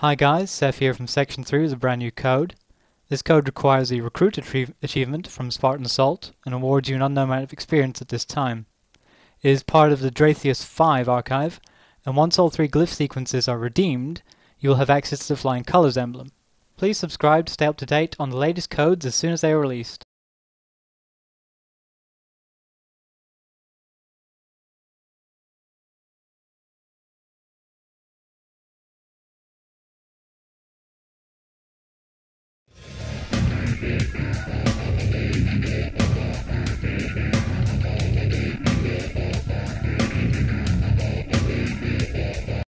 Hi guys, Seth here from section 3 with a brand new code. This code requires the recruit achievement from Spartan Assault and awards you an unknown amount of experience at this time. It is part of the Draetheus 5 archive, and once all three glyph sequences are redeemed, you will have access to the Flying Colors emblem. Please subscribe to stay up to date on the latest codes as soon as they are released.